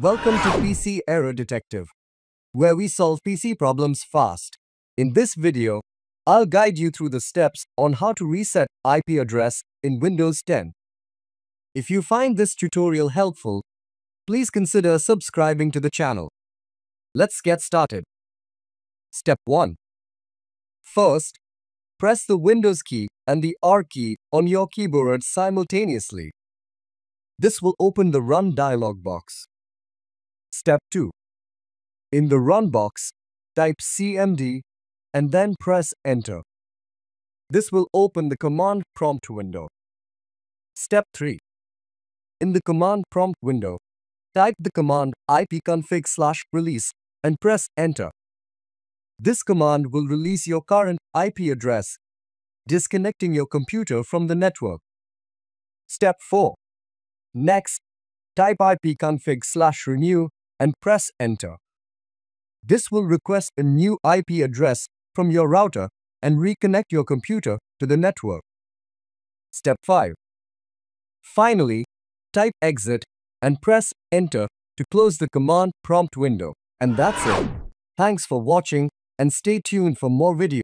Welcome to PC Error Detective, where we solve PC problems fast. In this video, I'll guide you through the steps on how to reset IP address in Windows 10. If you find this tutorial helpful, please consider subscribing to the channel. Let's get started. Step 1. First, press the Windows key and the R key on your keyboard simultaneously. This will open the Run dialog box. Step 2. In the Run box, type CMD and then press Enter. This will open the command prompt window. Step 3. In the command prompt window, type the command ipconfig slash release and press Enter. This command will release your current IP address, disconnecting your computer from the network. Step 4. Next, type ipconfig slash renew and press enter. This will request a new IP address from your router and reconnect your computer to the network. Step 5. Finally, type exit and press enter to close the command prompt window. And that's it. Thanks for watching and stay tuned for more videos.